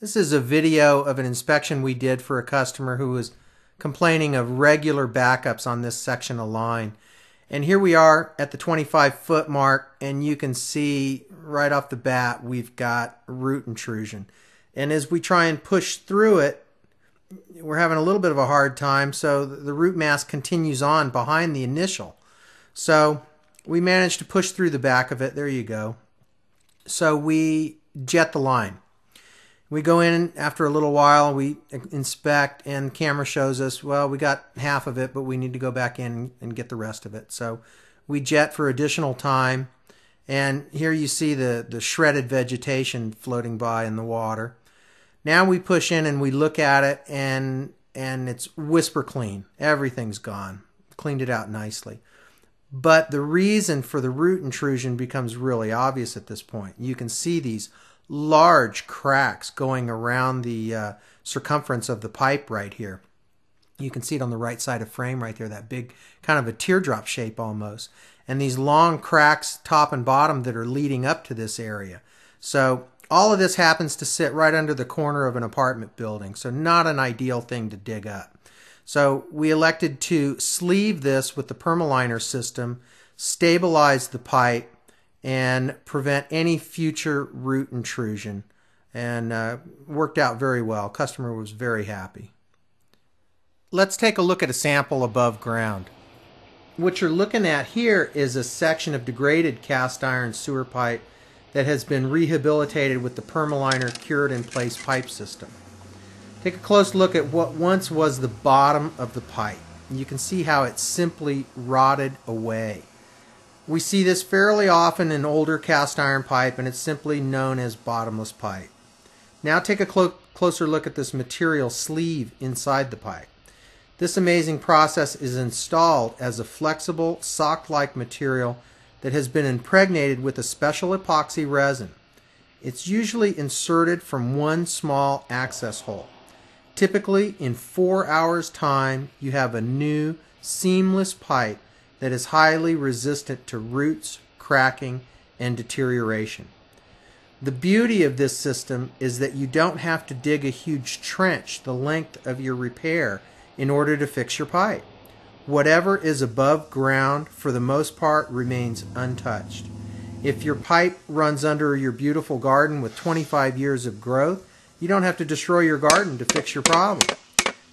This is a video of an inspection we did for a customer who was complaining of regular backups on this section of line. And here we are at the 25 foot mark and you can see right off the bat we've got root intrusion. And as we try and push through it, we're having a little bit of a hard time. So the root mass continues on behind the initial. So we managed to push through the back of it. There you go. So we jet the line. We go in after a little while, we inspect, and the camera shows us, well, we got half of it, but we need to go back in and get the rest of it. So we jet for additional time. And here you see the, the shredded vegetation floating by in the water. Now we push in and we look at it, and and it's whisper clean. Everything's gone. Cleaned it out nicely. But the reason for the root intrusion becomes really obvious at this point. You can see these large cracks going around the uh, circumference of the pipe right here. You can see it on the right side of frame right there, that big kind of a teardrop shape almost. And these long cracks top and bottom that are leading up to this area. So all of this happens to sit right under the corner of an apartment building. So not an ideal thing to dig up. So we elected to sleeve this with the permaliner system, stabilize the pipe, and prevent any future root intrusion. And uh, worked out very well. Customer was very happy. Let's take a look at a sample above ground. What you're looking at here is a section of degraded cast iron sewer pipe that has been rehabilitated with the Permaliner cured in place pipe system. Take a close look at what once was the bottom of the pipe. You can see how it simply rotted away. We see this fairly often in older cast iron pipe and it's simply known as bottomless pipe. Now take a clo closer look at this material sleeve inside the pipe. This amazing process is installed as a flexible sock-like material that has been impregnated with a special epoxy resin. It's usually inserted from one small access hole. Typically, in four hours' time, you have a new seamless pipe that is highly resistant to roots, cracking, and deterioration. The beauty of this system is that you don't have to dig a huge trench the length of your repair in order to fix your pipe. Whatever is above ground, for the most part, remains untouched. If your pipe runs under your beautiful garden with 25 years of growth, you don't have to destroy your garden to fix your problem.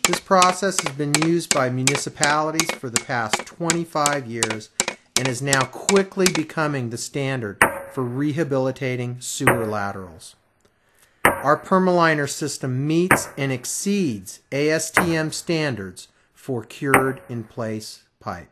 This process has been used by municipalities for the past 25 years and is now quickly becoming the standard for rehabilitating sewer laterals. Our Permaliner system meets and exceeds ASTM standards for cured in place pipe.